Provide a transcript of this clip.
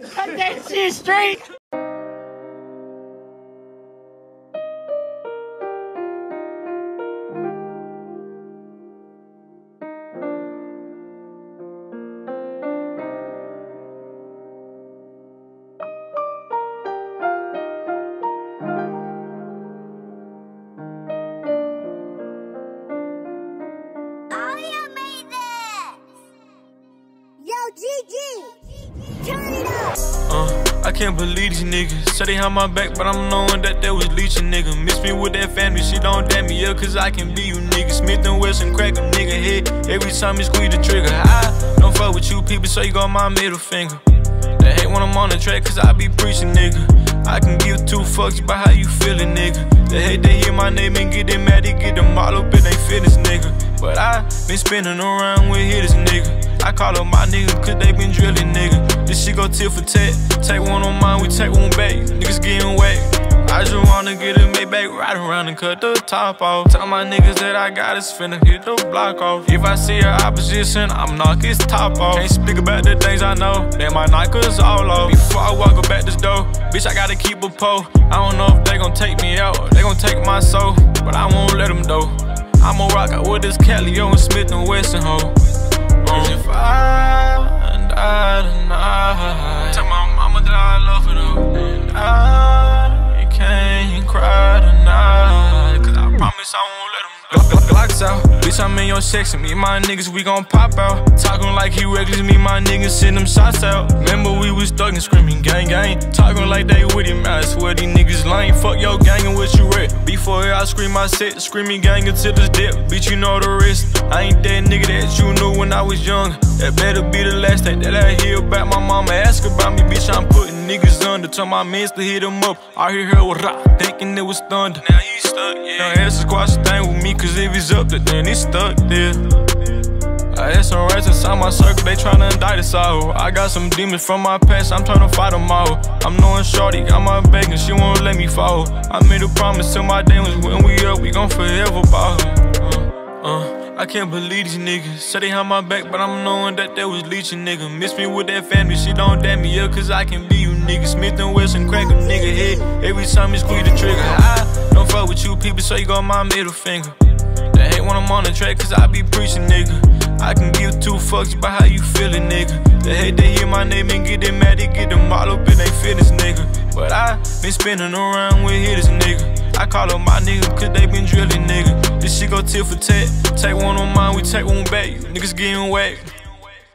Cut that shit straight. Alia Uh, I can't believe these niggas. Say they had my back, but I'm knowing that they was leeching, nigga. Miss me with that family, she don't damn me up, cause I can be you, nigga. Smith and Wesson crack a nigga head every time you squeeze the trigger. I don't fuck with you people, so you got my middle finger. They hate when I'm on the track, cause I be preaching, nigga. I can give two fucks about how you feeling, nigga. They hate they hear my name and get them mad, they get them all up in they feelings, nigga. But I been spinning around with hitters, nigga. I call them my niggas cause they been drilling, nigga. This shit go tit for tat. Take one on mine, we take one back. Niggas getting whack. I just wanna get a Maybach right around and cut the top off. Tell my niggas that I got is finna hit the block off. If I see a opposition, I'm knock his top off. Can't speak about the things I know, they might knock us all off. Before I walk up at this door, bitch, I gotta keep a pole. I don't know if they gon' take me out, they gon' take my soul, but I won't let them though. I'ma rock out with this Calio and Smith and Wesson hoe. Um, if I die tonight, tell my mama that I love her though. And I can't cry tonight, cause I promise I won't let Glock, Glocks out, bitch, I'm in your section. Me and my niggas, we gon' pop out. Talking like he reckless, me my niggas send them shots out. Remember, we was thuggin', screaming gang gang. Talking like they with him, I swear these niggas lame. Fuck your gang and what you read. Before I scream my set, screaming gang until this dip. Bitch, you know the risk. I ain't that nigga that you knew when I was young. That better be the last thing that I hear about my mama. Ask about me, bitch, I'm putting niggas under. Tell my mans to hit them up. I hear her with rock, thinking it was thunder. He stuck, yeah. Now ask squash thing with me, cause if he's up, then he's stuck there. I had some rats inside my circle, they tryna indict us all. I got some demons from my past, I'm tryna fight them all. I'm knowing Shorty got my back and she won't let me fall. I made a promise to my demons, when we up, we gon' forever ball. Uh, uh, I can't believe these niggas. Say they had my back, but I'm knowing that they was leeching, nigga. Miss me with that family, she don't damn me up, cause I can be you, nigga. Smith and Wesson crack a nigga head every time you squeeze the trigger. I you people, so you got my middle finger. They hate when I'm on the track, cause I be preaching, nigga. I can give two fucks about how you feeling, nigga. They hate they hear my name and get them mad, they get them all up in they feelings, nigga. But I been spinning around with hitters, nigga. I call them my niggas cause they been drilling, nigga. This shit go tit for tat. Take one on mine, we take one back. Niggas getting whacked.